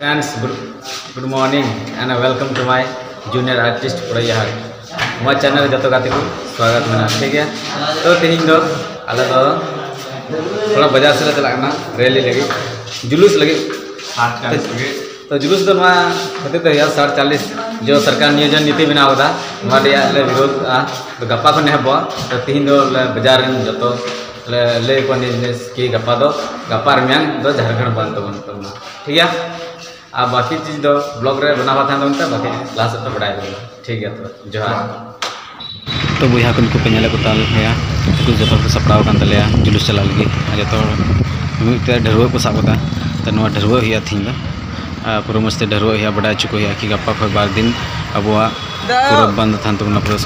Friends, good good and welcome to to junior artist Purayahar. हमारे channel जो गाते को स्वागत में ठीक है तो तेहिंग दो आले दो थोड़ा बाज़ार से चलना रैली लगे जुलूस लगी तो जुलूस दो तो यार साठ चालीस जो सरकार नियोजन नीति बनाव दा नवा दिया ले विरोध आ तो गप्पा को नेहबो तो तेहिंग दो बाज़ार जो तो ले ले को गप्पा दो गप्पा रम्यांग झारखंड बंद तो बन तो ठीक है आ बाकी चीज़ दो ब्लॉग रे बनावा था उनका बाकी लास्ट तो बढ़ाई दो ठीक है तो जोहार तो बुहा को पेले को ताल है तो जो को सपड़ाव कान तले जुलूस चला लगी। जो मिट्टे ढरुआ को साबा तो ढरुआ हुआ थी पूरा मस्त ढरुआ हुआ बड़ा चुको हुआ कि गपा खो बार दिन अब पूरा बंद था पूरा